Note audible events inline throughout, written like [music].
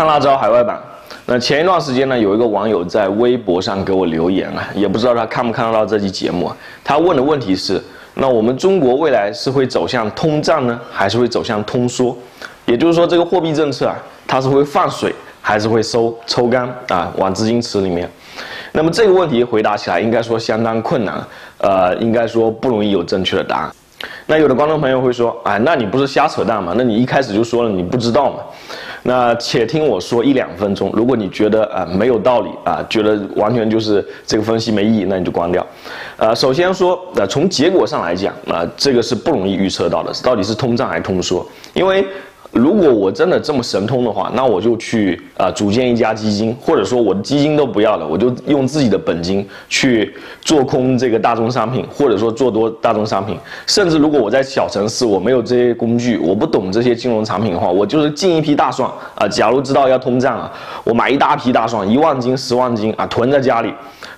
看辣椒海外版。那前一段时间呢，有一个网友在微博上给我留言啊，也不知道他看不看得到这期节目。他问的问题是：那我们中国未来是会走向通胀呢，还是会走向通缩？也就是说，这个货币政策啊，它是会放水，还是会收抽干啊，往资金池里面？那么这个问题回答起来，应该说相当困难，呃，应该说不容易有正确的答案。那有的观众朋友会说：哎，那你不是瞎扯淡吗？那你一开始就说了你不知道嘛？那且听我说一两分钟，如果你觉得啊没有道理啊，觉得完全就是这个分析没意义，那你就关掉。呃，首先说，呃，从结果上来讲啊，这个是不容易预测到的，到底是通胀还是通缩，因为。如果我真的这么神通的话，那我就去啊组建一家基金，或者说我的基金都不要了，我就用自己的本金去做空这个大宗商品，或者说做多大宗商品。甚至如果我在小城市，我没有这些工具，我不懂这些金融产品的话，我就是进一批大蒜啊。假如知道要通胀啊，我买一大批大蒜，一万斤、十万斤啊，囤在家里。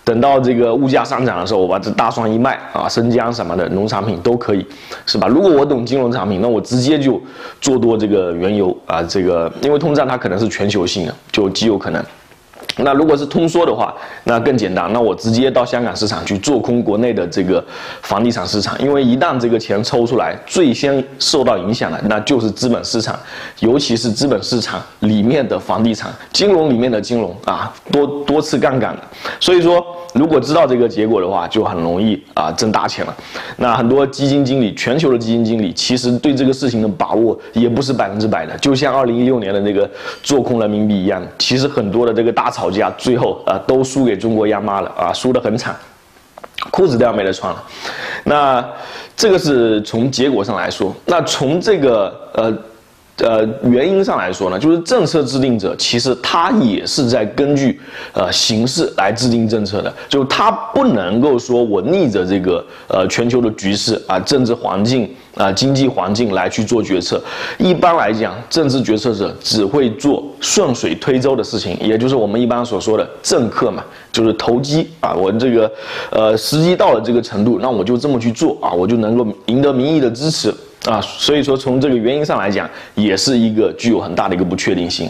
等到这个物价上涨的时候，我把这大蒜一卖啊，生姜什么的农产品都可以，是吧？如果我懂金融产品，那我直接就做多这个原油啊，这个因为通胀它可能是全球性的，就极有可能。那如果是通缩的话，那更简单，那我直接到香港市场去做空国内的这个房地产市场，因为一旦这个钱抽出来，最先受到影响的那就是资本市场，尤其是资本市场里面的房地产、金融里面的金融啊，多多次杠杆的，所以说。如果知道这个结果的话，就很容易啊挣大钱了。那很多基金经理，全球的基金经理，其实对这个事情的把握也不是百分之百的。就像二零一六年的那个做空人民币一样，其实很多的这个大吵架，最后啊都输给中国央妈了啊，输得很惨，裤子都要没得穿了。那这个是从结果上来说，那从这个呃。呃，原因上来说呢，就是政策制定者其实他也是在根据呃形势来制定政策的，就他不能够说我逆着这个呃全球的局势啊、政治环境啊、经济环境来去做决策。一般来讲，政治决策者只会做顺水推舟的事情，也就是我们一般所说的政客嘛，就是投机啊。我这个呃时机到了这个程度，那我就这么去做啊，我就能够赢得民意的支持。啊，所以说从这个原因上来讲，也是一个具有很大的一个不确定性。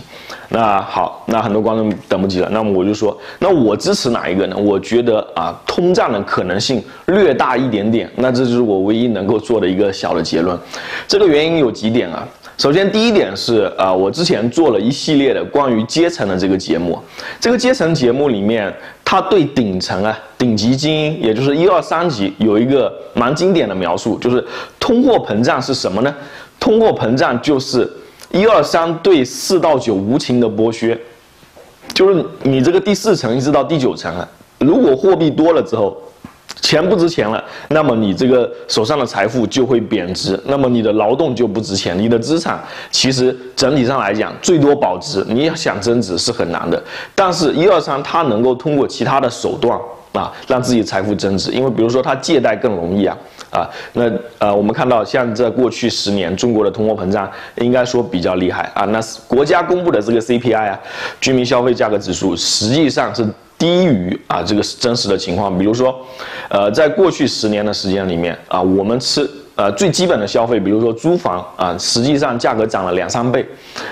那好，那很多观众等不及了，那么我就说，那我支持哪一个呢？我觉得啊，通胀的可能性略大一点点。那这就是我唯一能够做的一个小的结论。这个原因有几点啊？首先，第一点是啊，我之前做了一系列的关于阶层的这个节目，这个阶层节目里面。它对顶层啊，顶级精英，也就是一二三级，有一个蛮经典的描述，就是通货膨胀是什么呢？通货膨胀就是一二三对四到九无情的剥削，就是你这个第四层一直到第九层啊，如果货币多了之后。钱不值钱了，那么你这个手上的财富就会贬值，那么你的劳动就不值钱，你的资产其实整体上来讲最多保值，你想增值是很难的。但是，一二三，它能够通过其他的手段啊，让自己财富增值，因为比如说他借贷更容易啊啊。那呃，我们看到像在过去十年，中国的通货膨胀应该说比较厉害啊。那国家公布的这个 CPI 啊，居民消费价格指数实际上是。低于啊这个真实的情况，比如说，呃，在过去十年的时间里面啊，我们吃呃最基本的消费，比如说租房啊，实际上价格涨了两三倍。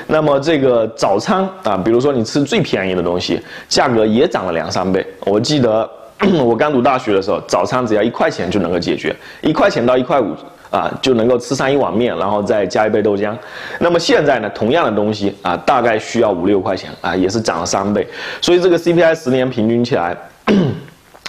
那么这个早餐啊，比如说你吃最便宜的东西，价格也涨了两三倍。我记得 [clears throat] 我刚读大学的时候，早餐只要一块钱就能够解决，一块钱到一块五。啊，就能够吃上一碗面，然后再加一杯豆浆。那么现在呢，同样的东西啊，大概需要五六块钱啊，也是涨了三倍。所以这个 CPI 十年平均起来。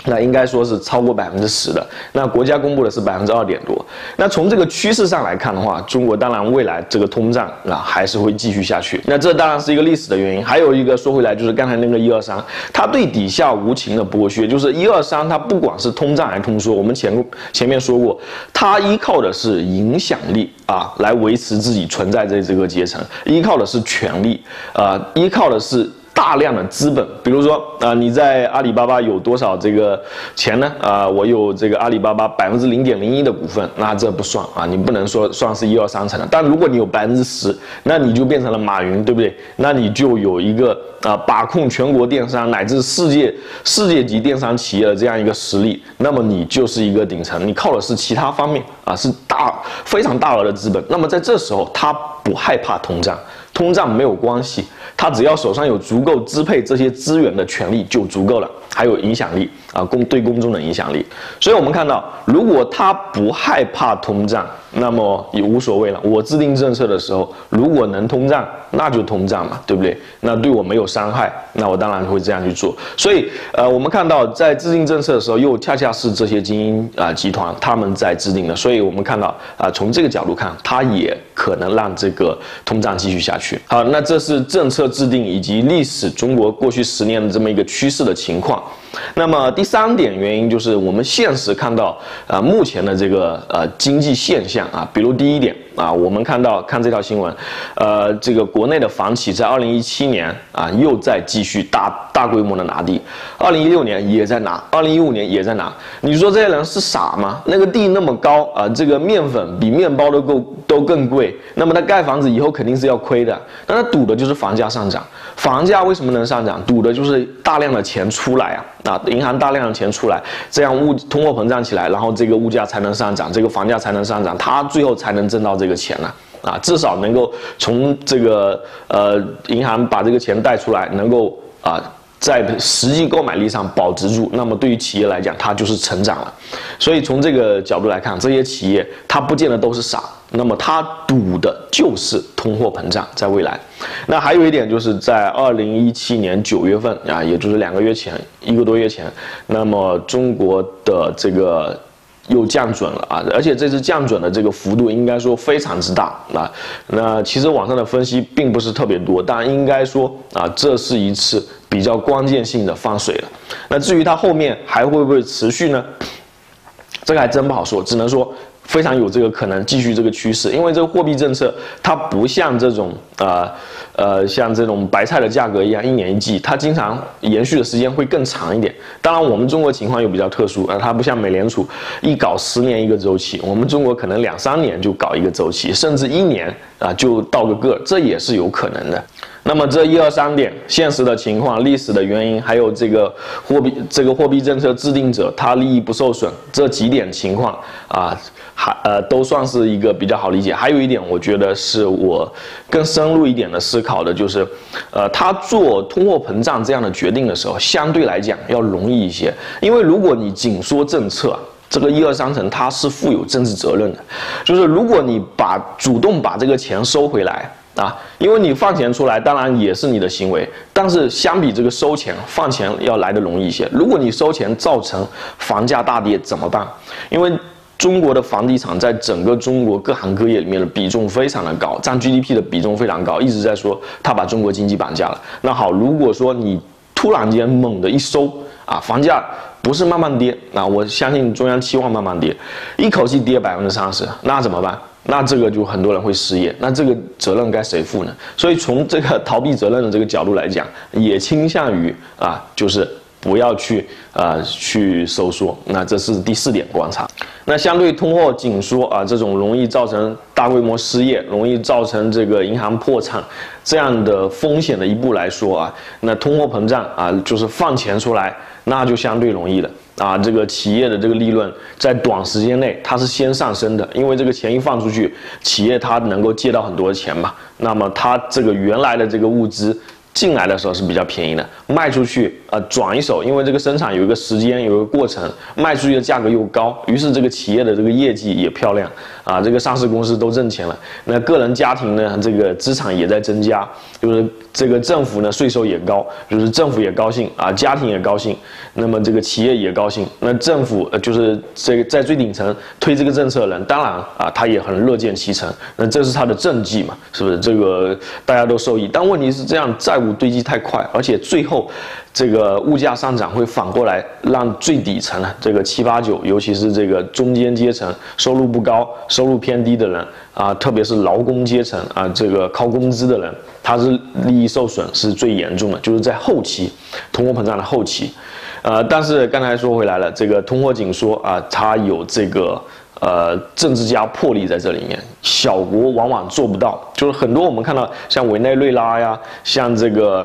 那应该说是超过百分之十的，那国家公布的是百分之二点多。那从这个趋势上来看的话，中国当然未来这个通胀啊还是会继续下去。那这当然是一个历史的原因。还有一个说回来，就是刚才那个一二三，它对底下无情的剥削，就是一二三，它不管是通胀还是通缩，我们前前面说过，它依靠的是影响力啊来维持自己存在在这个阶层，依靠的是权力啊，依靠的是。大量的资本，比如说啊，你在阿里巴巴有多少这个钱呢？啊，我有这个阿里巴巴百分之零点零一的股份，那这不算啊，你不能说算是一二三层的。但如果你有百分之十，那你就变成了马云，对不对？那你就有一个啊，把控全国电商乃至世界世界级电商企业的这样一个实力，那么你就是一个顶层，你靠的是其他方面啊，是大非常大额的资本。那么在这时候，他不害怕通胀，通胀没有关系，他只要手上有足够支配这些资源的权利就足够了，还有影响力啊，公对公众的影响力。所以我们看到，如果他不害怕通胀，那么也无所谓了。我制定政策的时候，如果能通胀，那就通胀嘛，对不对？那对我没有伤害，那我当然会这样去做。所以，呃，我们看到在制定政策的时候，又恰恰是这些精英啊集团他们在制定的。所以我们看到啊，从这个角度看，它也可能让这个通胀继续下去。好，那这是政策制定以及历史中国过去十年的这么一个趋势的情况。那么第三点原因就是我们现实看到啊，目前的这个呃经济现象啊，比如第一点啊，我们看到看这条新闻，呃，这个国内的房企在二零一七年啊又在继续大大规模的拿地，二零一六年也在拿，二零一五年也在拿。你说这些人是傻吗？那个地那么高啊，这个面粉比面包都够都更贵，那么他盖房子以后肯定是要亏的，那他赌的就是房价上涨。房价为什么能上涨？赌的就是大量的钱出来啊。啊，银行大量的钱出来，这样物通货膨胀起来，然后这个物价才能上涨，这个房价才能上涨，他最后才能挣到这个钱呢。啊，至少能够从这个呃银行把这个钱贷出来，能够啊在实际购买力上保值住。那么对于企业来讲，它就是成长了。所以从这个角度来看，这些企业它不见得都是傻。那么它赌的就是通货膨胀，在未来。那还有一点就是在二零一七年九月份啊，也就是两个月前，一个多月前，那么中国的这个又降准了啊，而且这次降准的这个幅度应该说非常之大啊。那其实网上的分析并不是特别多，但应该说啊，这是一次比较关键性的放水了。那至于它后面还会不会持续呢？这个还真不好说，只能说。非常有这个可能继续这个趋势，因为这个货币政策它不像这种呃呃像这种白菜的价格一样一年一季，它经常延续的时间会更长一点。当然我们中国情况又比较特殊，啊，它不像美联储一搞十年一个周期，我们中国可能两三年就搞一个周期，甚至一年啊就到个个，这也是有可能的。那么这一二三点，现实的情况、历史的原因，还有这个货币这个货币政策制定者他利益不受损这几点情况啊，还呃都算是一个比较好理解。还有一点，我觉得是我更深入一点的思考的，就是呃他做通货膨胀这样的决定的时候，相对来讲要容易一些，因为如果你紧缩政策，这个一二三层它是负有政治责任的，就是如果你把主动把这个钱收回来。啊，因为你放钱出来，当然也是你的行为，但是相比这个收钱，放钱要来的容易一些。如果你收钱造成房价大跌怎么办？因为中国的房地产在整个中国各行各业里面的比重非常的高，占 GDP 的比重非常高，一直在说他把中国经济绑架了。那好，如果说你突然间猛的一收啊，房价不是慢慢跌，那我相信中央期望慢慢跌，一口气跌百分之三十，那怎么办？那这个就很多人会失业，那这个责任该谁负呢？所以从这个逃避责任的这个角度来讲，也倾向于啊，就是不要去啊去收缩。那这是第四点观察。那相对通货紧缩啊，这种容易造成大规模失业、容易造成这个银行破产这样的风险的一步来说啊，那通货膨胀啊，就是放钱出来，那就相对容易了。啊，这个企业的这个利润在短时间内它是先上升的，因为这个钱一放出去，企业它能够借到很多钱嘛，那么它这个原来的这个物资。进来的时候是比较便宜的，卖出去呃转一手，因为这个生产有一个时间，有一个过程，卖出去的价格又高，于是这个企业的这个业绩也漂亮啊，这个上市公司都挣钱了，那个人家庭呢，这个资产也在增加，就是这个政府呢税收也高，就是政府也高兴啊，家庭也高兴，那么这个企业也高兴，那政府呃就是这个在最顶层推这个政策的人，当然啊他也很乐见其成，那这是他的政绩嘛，是不是？这个大家都受益，但问题是这样债。务堆积太快，而且最后这个物价上涨会反过来让最底层的这个七八九，尤其是这个中间阶层，收入不高、收入偏低的人啊，特别是劳工阶层啊，这个靠工资的人，他是利益受损是最严重的，就是在后期通货膨胀的后期。呃，但是刚才说回来了，这个通货紧缩啊，它有这个。呃，政治家魄力在这里面，小国往往做不到。就是很多我们看到像委内瑞拉呀，像这个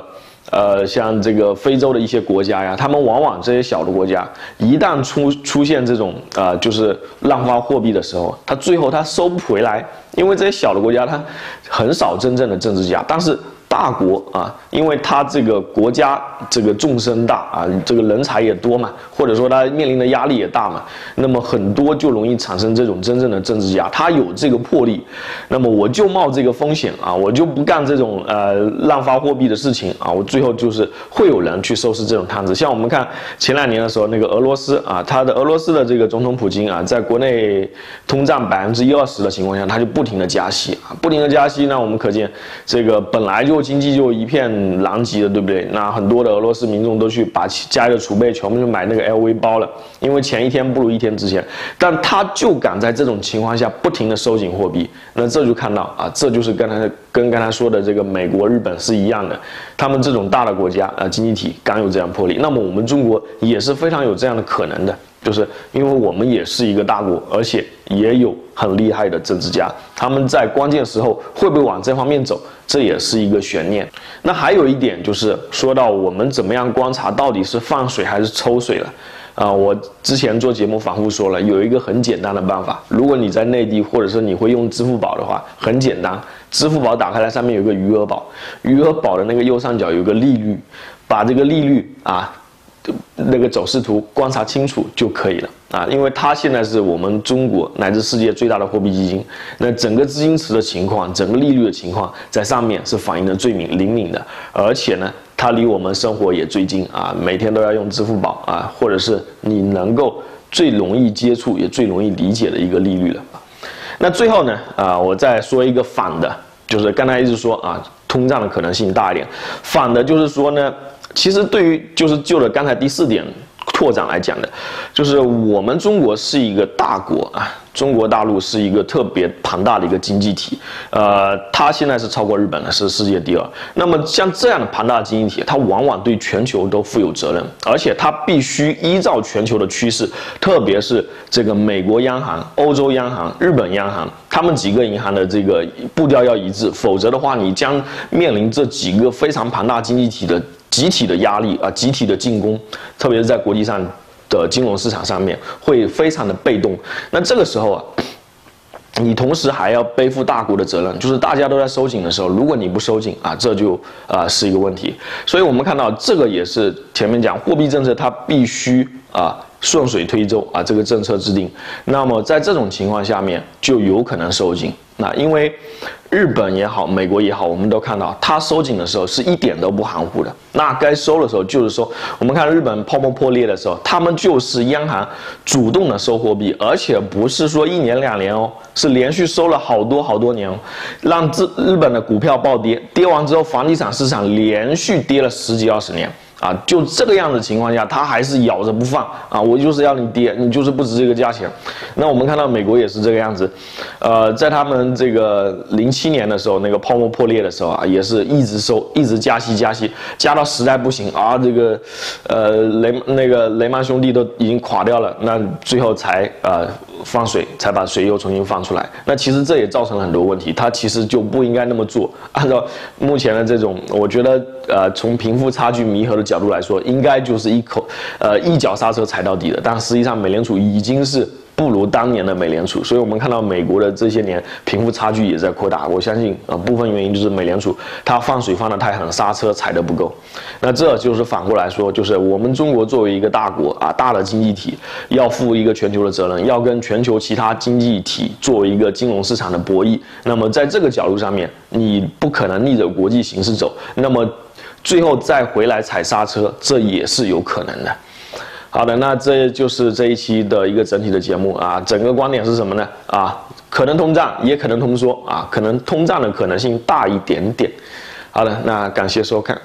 呃，像这个非洲的一些国家呀，他们往往这些小的国家，一旦出出现这种呃，就是滥发货币的时候，他最后他收不回来，因为这些小的国家他很少真正的政治家，但是。大国啊，因为他这个国家这个众生大啊，这个人才也多嘛，或者说他面临的压力也大嘛，那么很多就容易产生这种真正的政治家，他有这个魄力，那么我就冒这个风险啊，我就不干这种呃滥发货币的事情啊，我最后就是会有人去收拾这种摊子。像我们看前两年的时候，那个俄罗斯啊，他的俄罗斯的这个总统普京啊，在国内通胀百分之一二十的情况下，他就不停的加息啊，不停的加息，那我们可见这个本来就经济就一片狼藉的，对不对？那很多的俄罗斯民众都去把家里的储备全部去买那个 LV 包了，因为前一天不如一天之前。但他就敢在这种情况下不停的收紧货币，那这就看到啊，这就是刚才跟刚才说的这个美国、日本是一样的，他们这种大的国家啊，经济体敢有这样魄力，那么我们中国也是非常有这样的可能的。就是因为我们也是一个大国，而且也有很厉害的政治家，他们在关键时候会不会往这方面走，这也是一个悬念。那还有一点就是说到我们怎么样观察到底是放水还是抽水了啊？我之前做节目反复说了，有一个很简单的办法，如果你在内地或者是你会用支付宝的话，很简单，支付宝打开来上面有个余额宝，余额宝的那个右上角有个利率，把这个利率啊。那个走势图观察清楚就可以了啊，因为它现在是我们中国乃至世界最大的货币基金，那整个资金池的情况，整个利率的情况在上面是反映的最明灵敏的，而且呢，它离我们生活也最近啊，每天都要用支付宝啊，或者是你能够最容易接触也最容易理解的一个利率了。那最后呢，啊，我再说一个反的，就是刚才一直说啊，通胀的可能性大一点，反的就是说呢。其实，对于就是就着刚才第四点拓展来讲的，就是我们中国是一个大国啊，中国大陆是一个特别庞大的一个经济体，呃，它现在是超过日本的，是世界第二。那么像这样的庞大经济体，它往往对全球都负有责任，而且它必须依照全球的趋势，特别是这个美国央行、欧洲央行、日本央行，他们几个银行的这个步调要一致，否则的话，你将面临这几个非常庞大经济体的。集体的压力啊，集体的进攻，特别是在国际上的金融市场上面，会非常的被动。那这个时候啊，你同时还要背负大国的责任，就是大家都在收紧的时候，如果你不收紧啊，这就啊是一个问题。所以我们看到这个也是前面讲货币政策，它必须啊顺水推舟啊，这个政策制定。那么在这种情况下面，就有可能收紧。那因为日本也好，美国也好，我们都看到它收紧的时候是一点都不含糊的。那该收的时候就是收。我们看日本泡沫破裂的时候，他们就是央行主动的收货币，而且不是说一年两年哦，是连续收了好多好多年哦，让日日本的股票暴跌，跌完之后房地产市场连续跌了十几二十年。啊，就这个样子情况下，他还是咬着不放啊！我就是要你跌，你就是不值这个价钱。那我们看到美国也是这个样子，呃，在他们这个零七年的时候，那个泡沫破裂的时候啊，也是一直收，一直加息加息，加到实在不行啊，这个，呃，雷那个雷曼兄弟都已经垮掉了，那最后才呃。放水才把水又重新放出来，那其实这也造成了很多问题。他其实就不应该那么做。按照目前的这种，我觉得，呃，从贫富差距弥合的角度来说，应该就是一口，呃，一脚刹车踩到底的。但实际上，美联储已经是。不如当年的美联储，所以我们看到美国的这些年贫富差距也在扩大。我相信啊，部分原因就是美联储它放水放得太狠，刹车踩得不够。那这就是反过来说，就是我们中国作为一个大国啊，大的经济体，要负一个全球的责任，要跟全球其他经济体做一个金融市场的博弈。那么在这个角度上面，你不可能逆着国际形势走，那么最后再回来踩刹车，这也是有可能的。好的，那这就是这一期的一个整体的节目啊，整个观点是什么呢？啊，可能通胀，也可能通缩啊，可能通胀的可能性大一点点。好的，那感谢收看。